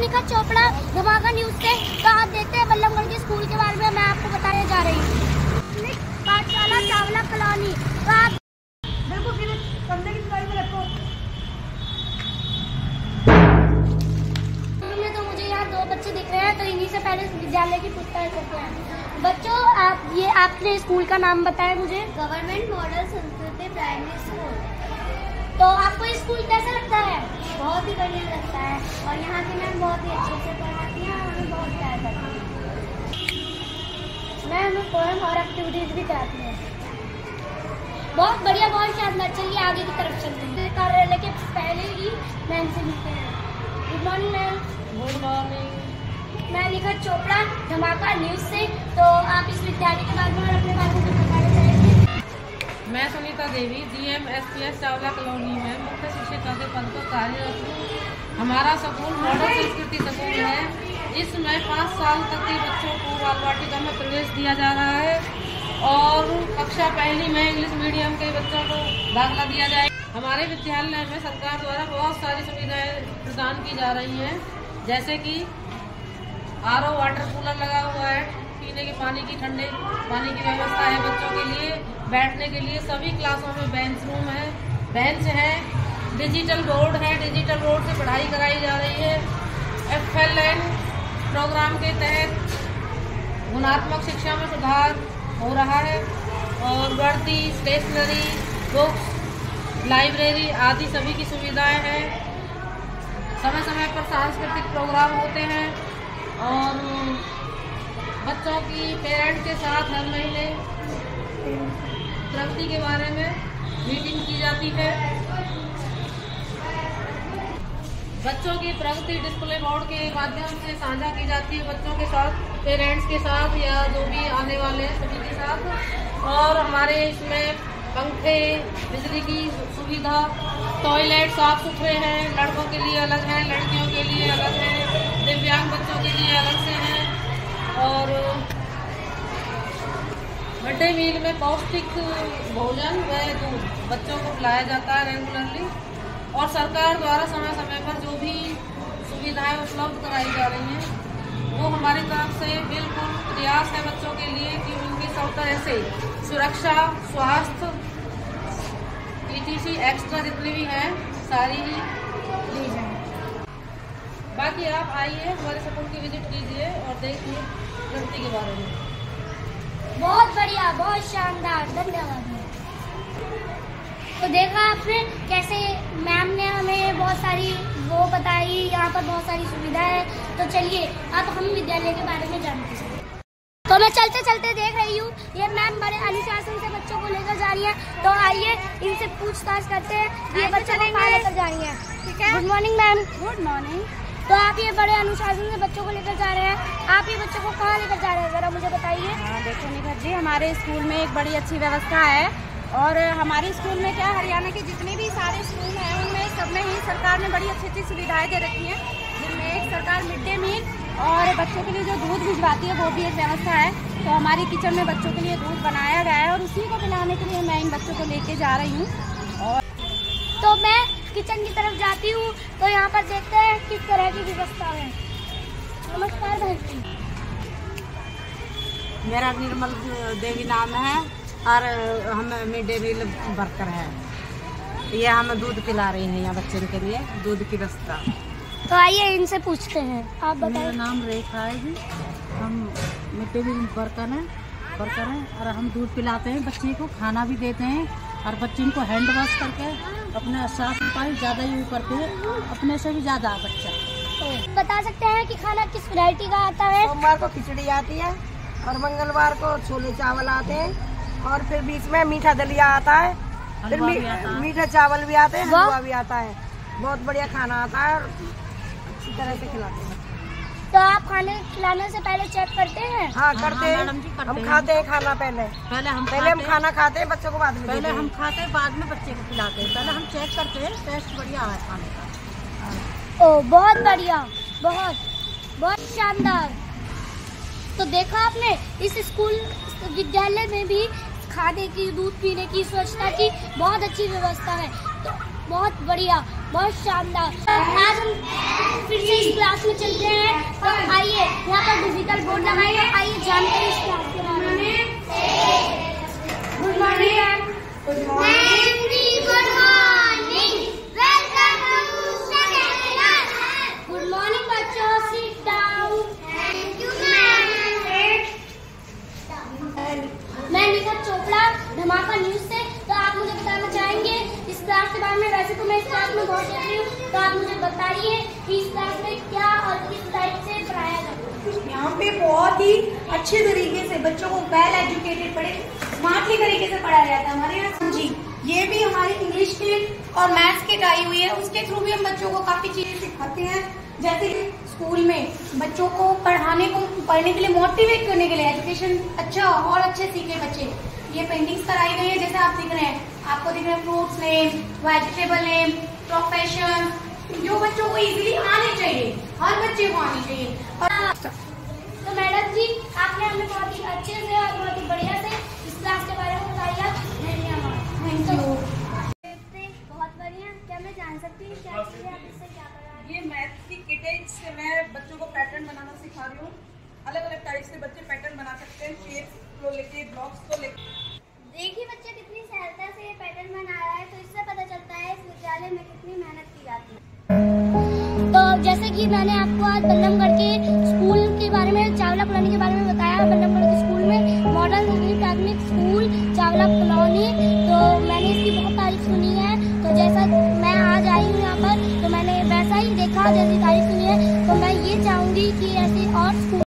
निखा चोपड़ा धमाका न्यूज़ से तो आप देखते हैं बल्लभगढ़ के स्कूल के बारे में, मैं आपको बताने जा रही हूँ। पाठशाला, चावला कॉलोनी तो तो मुझे यहाँ दो बच्चे दिख रहे हैं तो इन्हीं से पहले विद्यालय की पूछताछ करते हैं। बच्चों, आप ये आपने स्कूल का नाम बताया मुझे। Government model Sanskriti primary school. तो आपको स्कूल कैसा लगता है? बहुत ही बढ़िया लगता है। और यहाँ की मैम बहुत ही अच्छे से पढ़ाती हैं और हमें बहुत प्यार करती हैं। मैं हमें पोएम और एक्टिविटीज़ भी कराती हूँ। बहुत बढ़िया बहुत शानदार। चलिए आगे की तरफ़ चलते हैं। कार्यालय के पहले ही मैम से मिलते हैं। Good morning ma'am. Good morning मैं निखत चोपड़ा धमाका न्यूज़ से। तो आप इस विद्यालय के बारे में और अपने बारे में मैं Sunita Devi DM SPS Chawla colony में मुख्य शिक्षिका के पद पर कार्यरत हूँ। हमारा स्कूल मॉडल संस्कृति स्कूल है इसमें पाँच साल तक के बच्चों को बाल वाटिका में प्रवेश दिया जा रहा है और कक्षा पहली में इंग्लिश मीडियम के बच्चों को दाखिला दिया जाए। हमारे विद्यालय में सरकार द्वारा बहुत सारी सुविधाएँ प्रदान की जा रही हैं, जैसे कि आर वाटर कूलर लगा हुआ है पीने के पानी की ठंडे, पानी की व्यवस्था है बच्चों के लिए, बैठने के लिए सभी क्लासों में बेंच रूम है, बेंच है, डिजिटल बोर्ड है, डिजिटल बोर्ड से पढ़ाई कराई जा रही है। एफ़ एल एन प्रोग्राम के तहत गुणात्मक शिक्षा में सुधार हो रहा है और वर्दी स्टेशनरी बुक्स लाइब्रेरी आदि सभी की सुविधाएँ हैं। समय समय पर सांस्कृतिक प्रोग्राम होते हैं और बच्चों की पेरेंट्स के साथ हर महीने प्रगति के बारे में मीटिंग की जाती है। बच्चों की प्रगति डिस्प्ले बोर्ड के माध्यम से साझा की जाती है। बच्चों के साथ पेरेंट्स के साथ या जो भी आने वाले हैं, सभी के साथ। और हमारे इसमें पंखे, बिजली की सुविधा टॉयलेट साफ़ सुथरे हैं, लड़कों के लिए अलग है, लड़कियों के लिए अलग है, दिव्यांग बच्चों के लिए अलग से हैं। मिड डे मील में पौष्टिक भोजन व दूध बच्चों को खिलाया जाता है रेगुलरली और सरकार द्वारा समय समय पर जो भी सुविधाएँ उपलब्ध कराई जा रही हैं, वो हमारी तरफ़ से बिल्कुल प्रयास है बच्चों के लिए कि उनकी सब तरह से सुरक्षा, स्वास्थ्य ईटीसी एक्स्ट्रा जितनी भी हैं, सारी ही ली जाए। बाकी आप आइए, हमारे स्कूल की विज़िट कीजिए और देखिए प्रगति के बारे में। बहुत बढ़िया बहुत शानदार धन्यवाद। तो देखा आपने कैसे मैम ने हमें बहुत सारी वो बताई यहाँ पर बहुत सारी सुविधा है। तो चलिए अब हम विद्यालय के बारे में जानते हैं। तो मैं चलते चलते देख रही हूँ ये मैम बड़े अनुशासन से बच्चों को लेकर जा रही है। तो आइए इनसे पूछताछ करते हैं ये बच्चों को लेकर जा रही है। ठीक है। Good morning ma'am good morning तो आप ये बड़े अनुशासन से बच्चों को लेकर जा रहे हैं। आप ये बच्चों को कहाँ लेकर जा रहे हैं? जरा मुझे बताइए। हाँ देखो निखत जी हमारे स्कूल में एक बड़ी अच्छी व्यवस्था है। और हमारे स्कूल में क्या हरियाणा के जितने भी सारे स्कूल हैं उनमें सब में ही सरकार ने बड़ी अच्छी अच्छी सुविधाएँ दे रखी हैं। जिनमें एक सरकार मिड डे मील और बच्चों के लिए जो दूध भिजवाती है वो भी एक व्यवस्था है। तो हमारी किचन में बच्चों के लिए दूध बनाया गया है और उसी को पिलाने के लिए मैं इन बच्चों को लेके जा रही हूँ। और तो मैं किचन की तरफ़ जाती हूँ तो यहाँ पर देखते हैं किस तरह की व्यवस्था है। नमस्कार मेरा निर्मल देवी नाम है और हम मिड डे मील वर्कर है। ये हम दूध पिला रही हैं यहाँ बच्चों के लिए दूध की व्यवस्था। तो आइए इनसे पूछते हैं। आप मेरा नाम रेखा है जी। हम मिड डे मील वर्कर हैं वर्कर हैं और हम दूध पिलाते हैं बच्चे को खाना भी देते हैं। और बच्चे को हैंड वॉश करके अपने साफ़ सफ़ाई ज़्यादा यूज़ करते हैं। अपने से भी ज़्यादा बच्चा। बता सकते हैं कि खाना किस वैरायटी का आता है? सोमवार को खिचड़ी आती है और मंगलवार को छोले चावल आते हैं और फिर बीच में मीठा दलिया आता है। फिर मी- आता मीठा चावल भी आते हैं हलवा भी आता है। बहुत बढ़िया खाना आता है और अच्छी तरह से खिलाते हैं। तो आप खाने खिलाने से पहले चेक करते हैं? हाँ हाँ, करते हाँ, हैं हम खाते हैं खाना पहले। पहले हम पहले हम। खाना खाते हैं बच्चों को बाद में पहले हम खाते हैं बाद में बच्चे को खिलाते हैं। पहले हम चेक करते हैं टेस्ट बढ़िया है खाने का। ओ बहुत बढ़िया बहुत बहुत शानदार। तो देखा आपने इस स्कूल विद्यालय में भी खाने की दूध पीने की स्वच्छता की बहुत अच्छी व्यवस्था है। तो बहुत बढ़िया। बहुत शानदार। आज हम फिर से इस क्लास में चलते हैं। और आइए, यहाँ पर डिजिटल बोर्ड लगाइए, आइए, जानते हैं इस क्लास के बारे में good morning ma'am good morning good morning welcome to second class good morning बच्चों sit down thank you ma'am मैं निखत चोपड़ा धमाका न्यूज़ से तो आप मुझे बताना चाहेंगे इस क्लास के बारे में वैसे तो मैं इस क्लास में बहुत देख रही हूँ तो आप मुझे बताइए कि इस क्लास में क्या और किस टाइप से पढ़ाया जाता है यहाँ पे बहुत ही अच्छे तरीके से बच्चों को वेल एजुकेटेड पढ़े स्मार्टली तरीके से पढ़ाया जाता है। हमारे यहाँ समझी ये भी हमारी इंग्लिश की और मैथ्स की आई हुई है। उसके थ्रू भी हम बच्चों को काफ़ी चीज़ें सिखाते हैं। जैसे स्कूल में बच्चों को पढ़ाने को, पढ़ने के लिए मोटिवेट करने के लिए एजुकेशन अच्छा और अच्छे सीखे बच्चे। ये पेंटिंग्स कराई गई है। जैसे आप दिख रहे हैं, आपको दिख रहे हैं fruits name vegetable name profession जो बच्चों को इजीली आने चाहिए, हर बच्चे को आनी चाहिए। और तो मैडम जी आपने हमें बहुत ही अच्छे से और बहुत ही बढ़िया से इस क्लास के बारे में बताया। धन्यवाद। थैंक यू बहुत बढ़िया। क्या मैं जान सकती हूँ क्या आप इससे क्या करा रहे हैं? ये मैथ की किट है इससे मैं बच्चों को पैटर्न बनाना सिखा रही हूँ। अलग अलग टाइप से बच्चे पैटर्न बना सकते हैं शेप को लेके ब्लॉक्स को लेके। देखिए बच्चे कितनी सहजता से ये पैटर्न बना रहा है तो इससे पता चलता है इस विद्यालय में कितनी मेहनत की जाती है। तो जैसे कि मैंने आपको आज बल्लमगढ़ के कॉलोनी के बारे में बताया। मल्लमगढ़ स्कूल में model Hindi academic school Chawla colony तो मैंने इसकी बहुत तारीफ़ सुनी है। तो जैसा मैं आज आई हूँ यहाँ पर तो मैंने वैसा ही देखा, जैसी तारीफ़ सुनी है। तो मैं ये चाहूँगी कि ऐसे और स्कूल